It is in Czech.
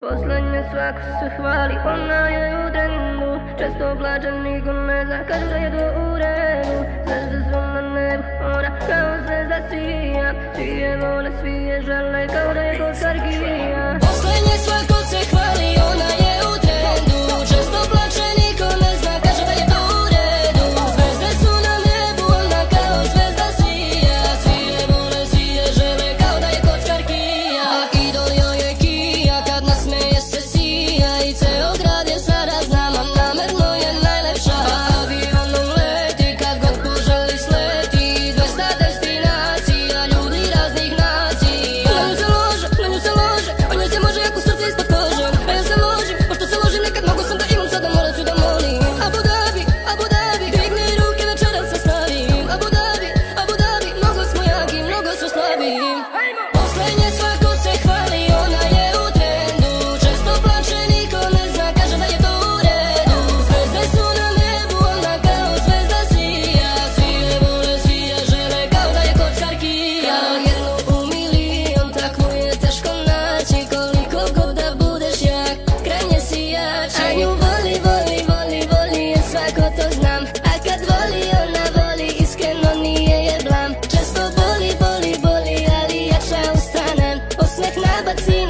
Posledně svak se chválí, ona je u trendu Často pláče, niko ne zna, kažu da je do uredu Zvezde su na nebu, ona kao se zasija Svi je vole, svi je žele, kao kod Kargija him. but see